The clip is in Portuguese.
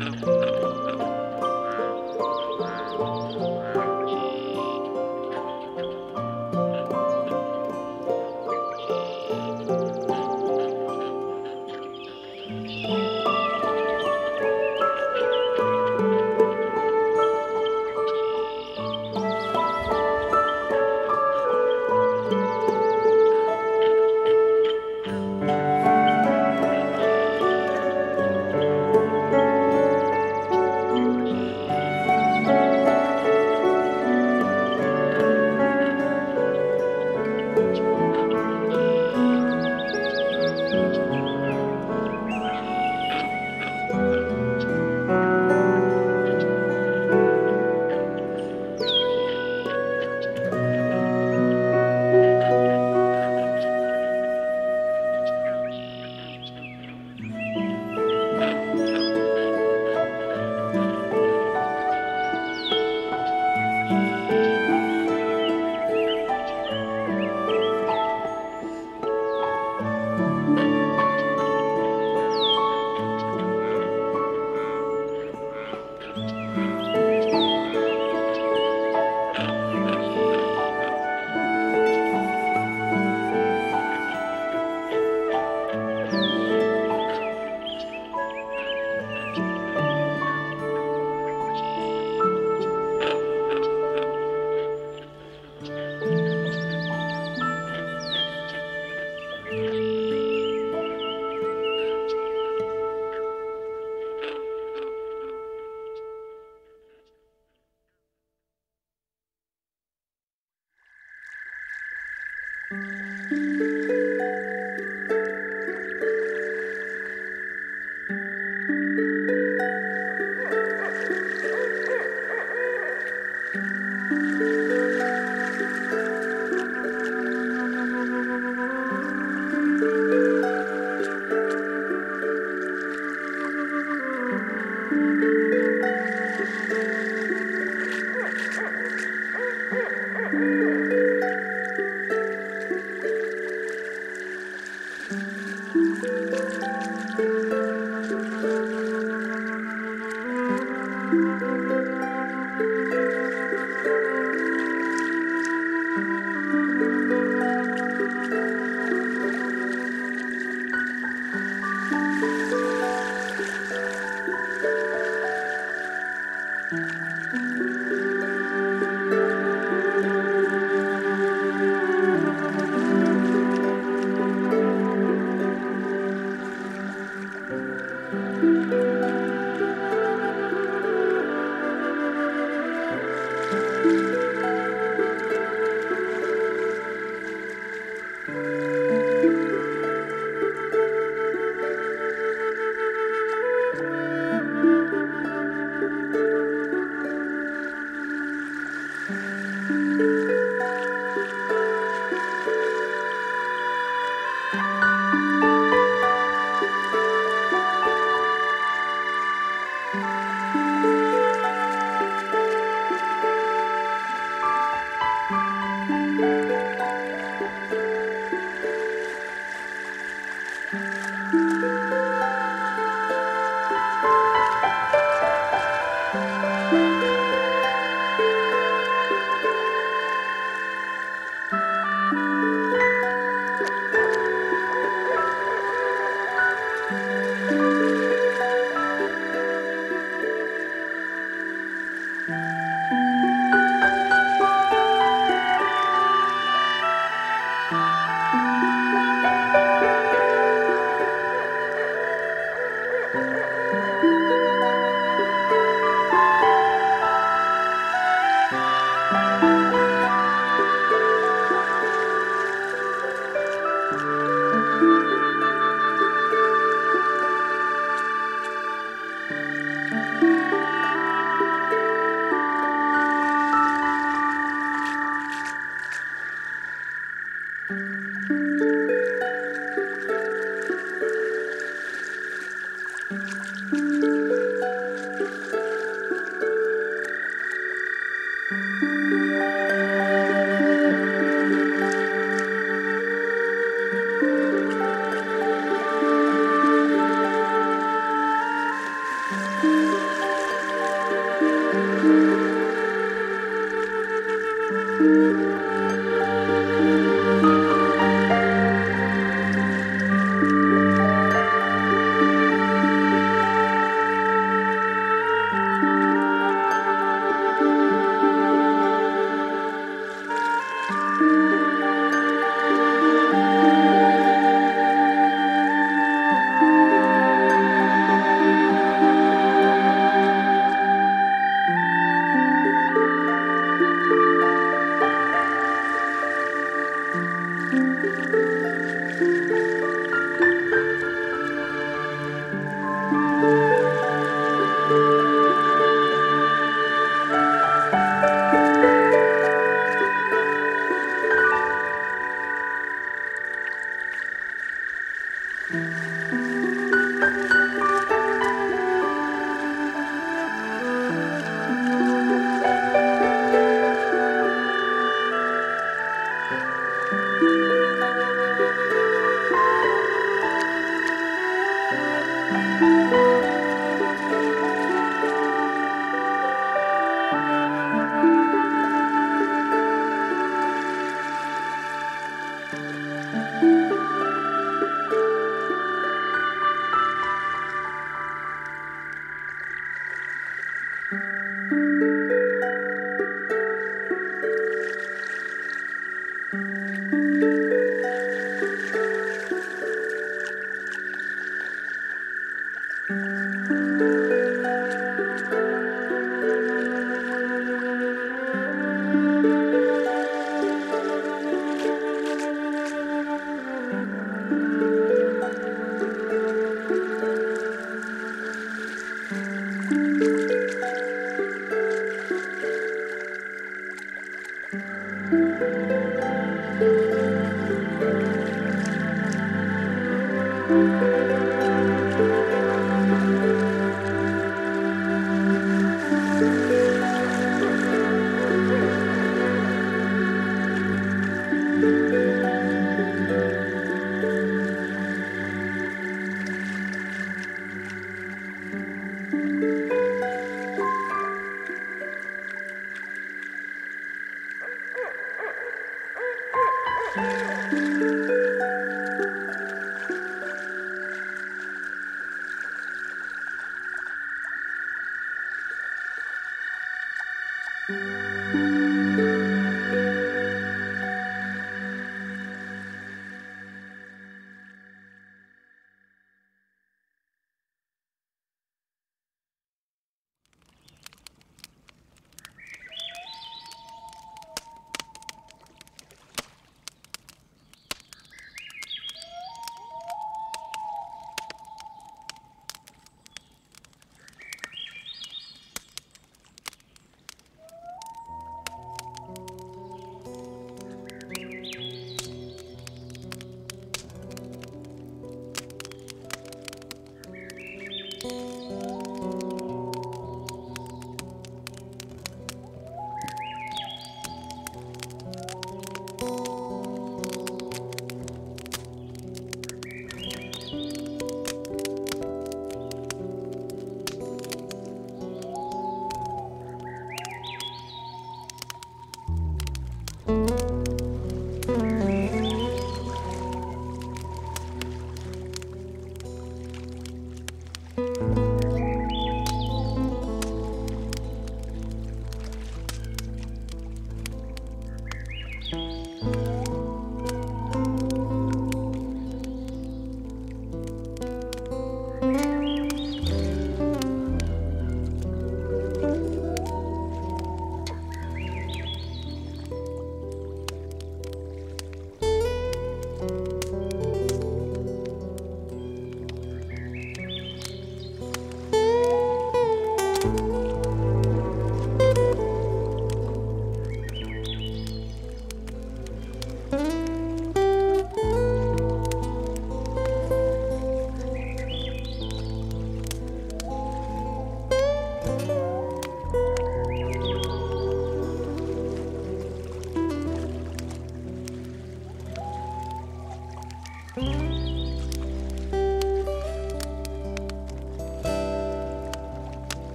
Mm-hmm. Música Música